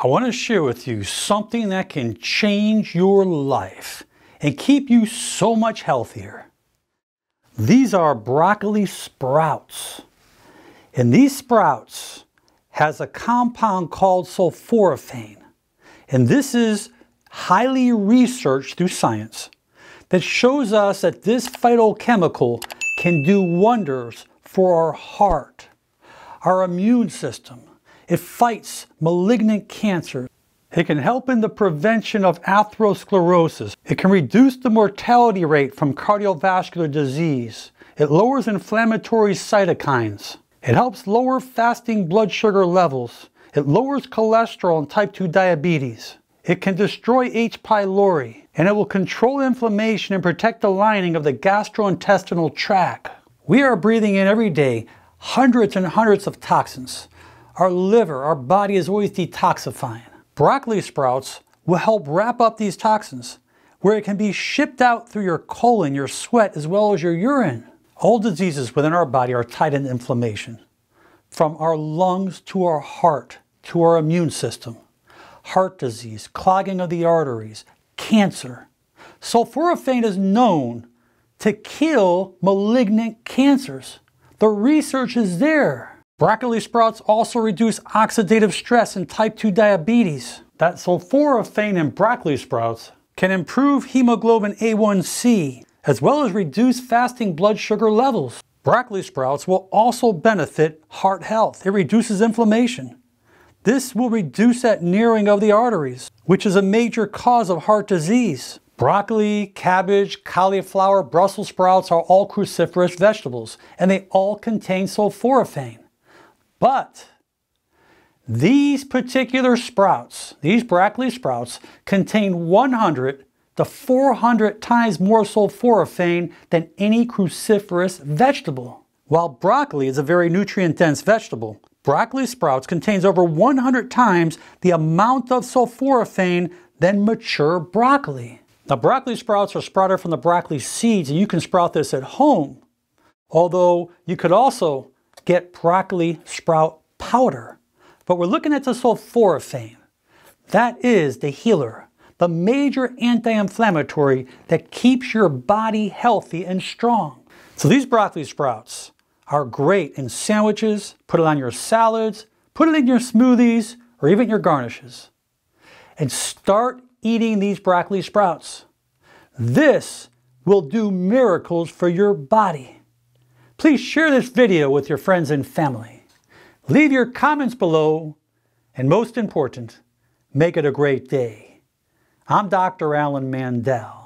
I want to share with you something that can change your life and keep you so much healthier. These are broccoli sprouts. And these sprouts has a compound called sulforaphane. And this is highly researched through science that shows us that this phytochemical can do wonders for our heart, our immune system, it fights malignant cancer. It can help in the prevention of atherosclerosis. It can reduce the mortality rate from cardiovascular disease. It lowers inflammatory cytokines. It helps lower fasting blood sugar levels. It lowers cholesterol and type 2 diabetes. It can destroy H. pylori, and it will control inflammation and protect the lining of the gastrointestinal tract. We are breathing in every day hundreds and hundreds of toxins our liver, our body is always detoxifying. Broccoli sprouts will help wrap up these toxins where it can be shipped out through your colon, your sweat, as well as your urine. All diseases within our body are tied in inflammation. From our lungs to our heart to our immune system. Heart disease, clogging of the arteries, cancer. Sulforaphane is known to kill malignant cancers. The research is there. Broccoli sprouts also reduce oxidative stress in type 2 diabetes. That sulforaphane in broccoli sprouts can improve hemoglobin A1C, as well as reduce fasting blood sugar levels. Broccoli sprouts will also benefit heart health. It reduces inflammation. This will reduce that narrowing of the arteries, which is a major cause of heart disease. Broccoli, cabbage, cauliflower, Brussels sprouts are all cruciferous vegetables, and they all contain sulforaphane. But these particular sprouts, these broccoli sprouts, contain 100 to 400 times more sulforaphane than any cruciferous vegetable. While broccoli is a very nutrient-dense vegetable, broccoli sprouts contains over 100 times the amount of sulforaphane than mature broccoli. Now broccoli sprouts are sprouted from the broccoli seeds and you can sprout this at home. Although you could also get broccoli sprout powder. But we're looking at the sulforaphane. That is the healer, the major anti-inflammatory that keeps your body healthy and strong. So these broccoli sprouts are great in sandwiches, put it on your salads, put it in your smoothies, or even your garnishes. And start eating these broccoli sprouts. This will do miracles for your body. Please share this video with your friends and family. Leave your comments below, and most important, make it a great day. I'm Dr. Alan Mandell.